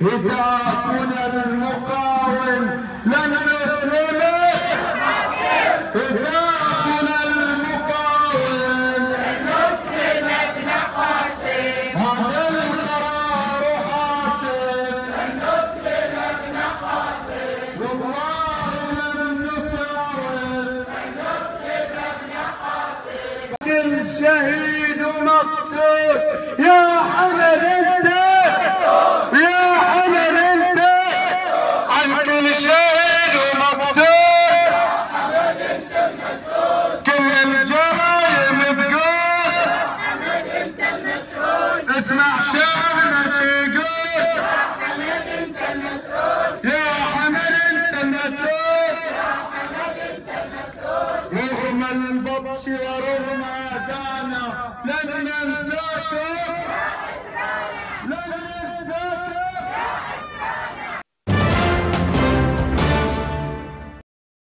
كنا المقاوم لن نسلم إذا كنا المقاوم نسلم ابن قاسم يا حمد أنت. يا حمد أنت. عن كل شهيد ومقتول كل الجرايم تقول اسمع شعبنا شو يقول. حمد انت المسؤول يا حمد أنت المسؤول. رغم البطش ورغم اعدانا لن Caraca!